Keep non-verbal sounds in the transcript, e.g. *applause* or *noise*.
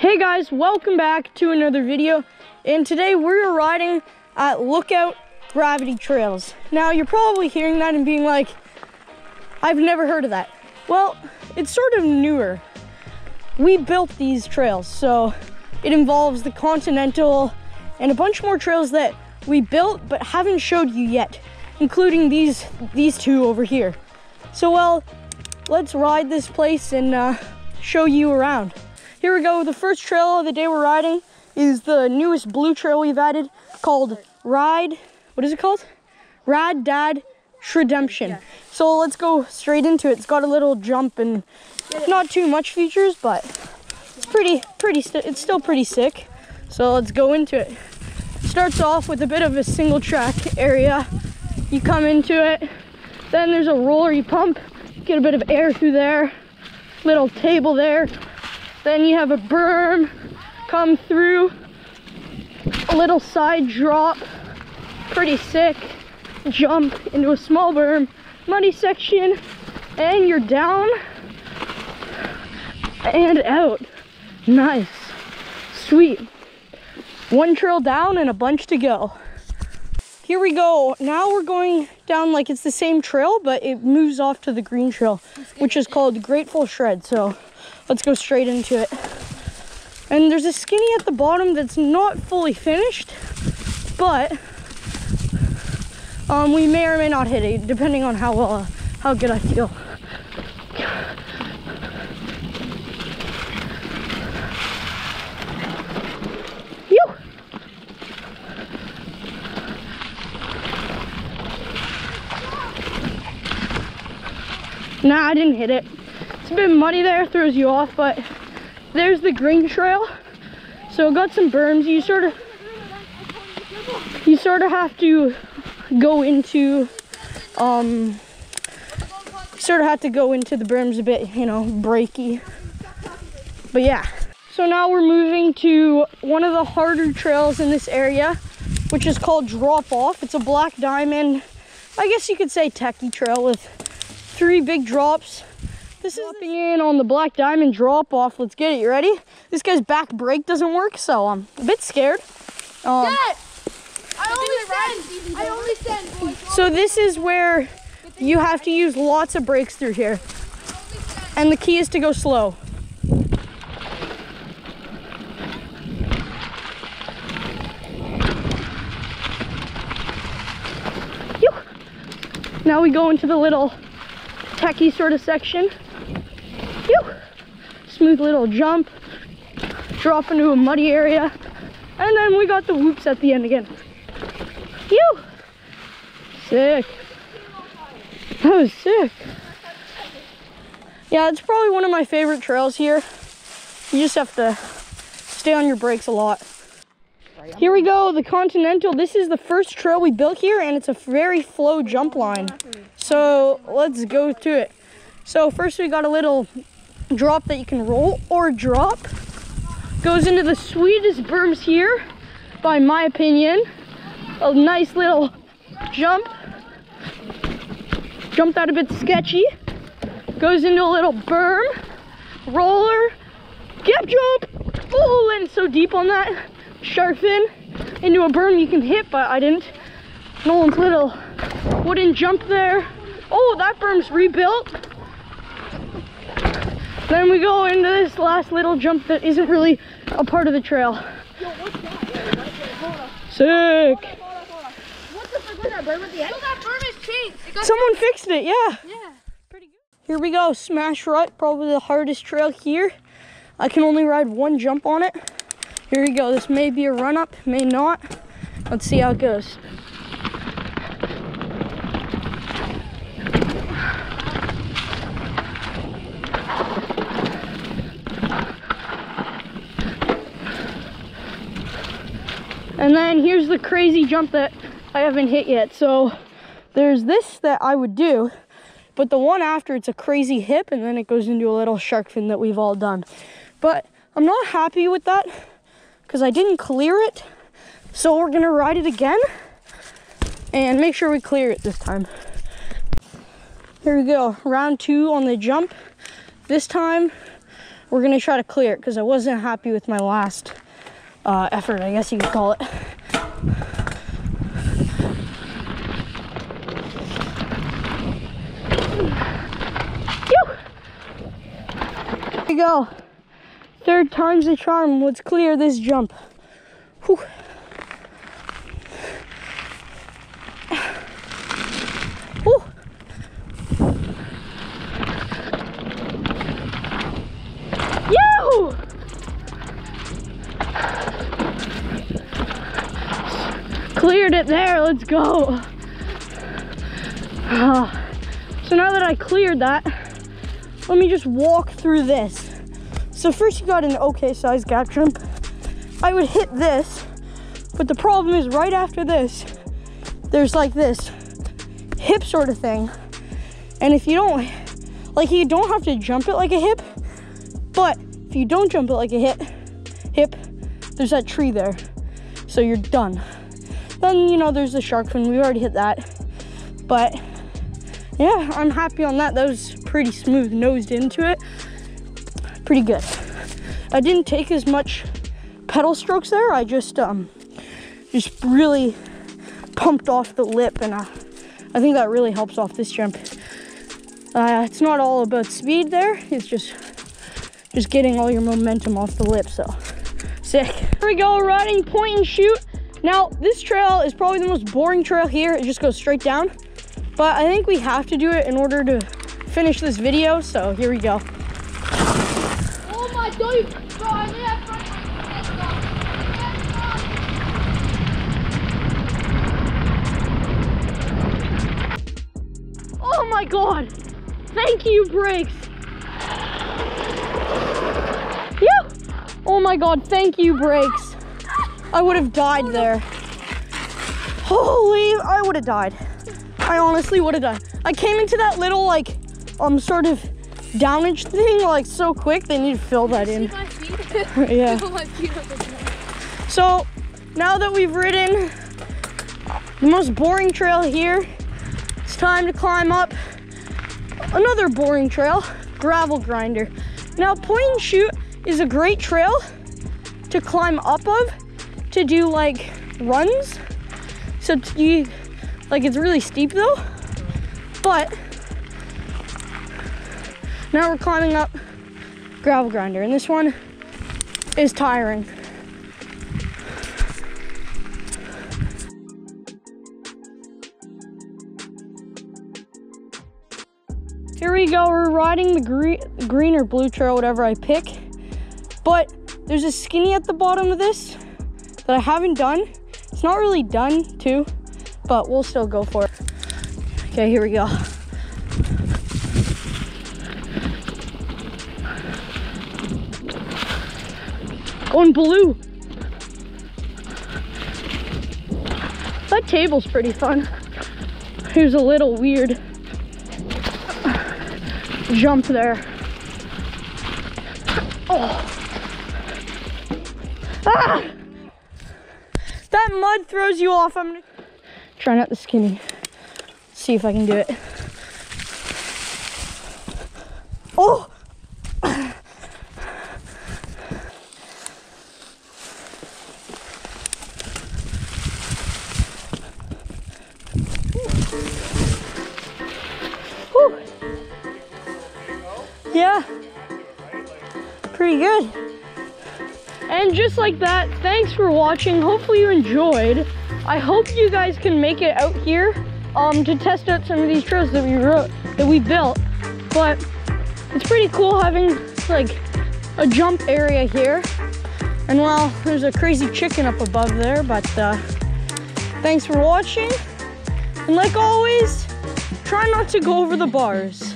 Hey guys, welcome back to another video. And today we're riding at Lookout Gravity Trails. Now you're probably hearing that and being like, I've never heard of that. Well, it's sort of newer. We built these trails, so it involves the Continental and a bunch more trails that we built but haven't showed you yet, including these these two over here. So well, let's ride this place and uh, show you around. Here we go. The first trail of the day we're riding is the newest blue trail we've added called Ride. What is it called? Rad Dad Shredemption. So let's go straight into it. It's got a little jump and not too much features, but it's pretty, pretty. it's still pretty sick. So let's go into it. Starts off with a bit of a single track area. You come into it, then there's a roller you pump, get a bit of air through there, little table there, then you have a berm come through, a little side drop, pretty sick, jump into a small berm, muddy section, and you're down and out. Nice, sweet. One trail down and a bunch to go. Here we go. Now we're going down like it's the same trail, but it moves off to the green trail, which is called Grateful Shred. So let's go straight into it. And there's a skinny at the bottom that's not fully finished, but um, we may or may not hit it, depending on how uh, how good I feel. Nah, I didn't hit it. It's bit muddy there, throws you off, but there's the green trail. So got some berms. You sort of you sort of have to go into um sort of have to go into the berms a bit, you know, breaky. But yeah. So now we're moving to one of the harder trails in this area, which is called Drop Off. It's a black diamond, I guess you could say techie trail with three big drops. This is dropping in on the black diamond drop off. Let's get it. You ready? This guy's back brake doesn't work, so I'm a bit scared. Um, Dad, I only stand. I only stand. So this is where you have to use lots of brakes through here. And the key is to go slow. Now we go into the little techie sort of section. Smooth little jump, drop into a muddy area, and then we got the whoops at the end again. Phew. Sick. That was sick. Yeah, it's probably one of my favorite trails here. You just have to stay on your brakes a lot. Here we go, the Continental. This is the first trail we built here, and it's a very flow jump line. So let's go to it. So first we got a little drop that you can roll or drop. Goes into the sweetest berms here, by my opinion. A nice little jump. Jumped out a bit sketchy. Goes into a little berm, roller, gap jump. Oh, and so deep on that shark fin into a berm you can hit, but I didn't. Nolan's little wooden jump there. Oh, that berm's rebuilt. Then we go into this last little jump that isn't really a part of the trail. Sick. Someone fixed it, yeah. Yeah. Pretty good. Here we go, Smash Rut, probably the hardest trail here. I can only ride one jump on it. Here we go, this may be a run up, may not. Let's see how it goes. And then here's the crazy jump that I haven't hit yet. So there's this that I would do, but the one after it's a crazy hip and then it goes into a little shark fin that we've all done. But I'm not happy with that because I didn't clear it. So we're gonna ride it again and make sure we clear it this time. Here we go, round two on the jump. This time we're gonna try to clear it because I wasn't happy with my last uh, effort, I guess you could call it. Here we go. Third time's the charm. Let's clear this jump. Whew. Cleared it there, let's go. Ah. so now that I cleared that, let me just walk through this. So first you got an okay size gap jump. I would hit this, but the problem is right after this, there's like this hip sort of thing. And if you don't, like you don't have to jump it like a hip, but if you don't jump it like a hip, hip, there's that tree there. So you're done. Then, you know, there's the shark fin. We already hit that. But yeah, I'm happy on that. That was pretty smooth nosed into it. Pretty good. I didn't take as much pedal strokes there. I just, um, just really pumped off the lip and uh, I think that really helps off this jump. Uh, it's not all about speed there. It's just, just getting all your momentum off the lip. So sick. Here we go, riding Point'n Chute. Now, this trail is probably the most boring trail here. It just goes straight down. But I think we have to do it in order to finish this video. So here we go. Oh my, don't you, bro, I need that front Oh my God. Thank you, brakes. Yeah. Oh my God, thank you, brakes. I would have died there. Holy, I would have died. I honestly would have died. I came into that little like, um, sort of downage thing like so quick. They need to fill that in. *laughs* *laughs* Yeah. Feel my feet on the ground. So now that we've ridden the most boring trail here, it's time to climb up another boring trail, gravel grinder. Now Point'n Chute is a great trail to climb up of to do like runs. So you like it's really steep though, but now we're climbing up gravel grinder and this one is tiring. Here we go, we're riding the green, green or blue trail, whatever I pick. But there's a skinny at the bottom of this that I haven't done. It's not really done too, but we'll still go for it. Okay, here we go. Going blue. That table's pretty fun. Here's a little weird jump there. Oh. Ah! That mud throws you off. I'm gonna try not the skinny. See if I can do it. Oh! Yeah. Pretty good. And just like that, thanks for watching. Hopefully you enjoyed. I hope you guys can make it out here um, to test out some of these trails that we wrote, that we built. But it's pretty cool having like a jump area here. And well, there's a crazy chicken up above there, but uh, thanks for watching. And like always, try not to go over the bars.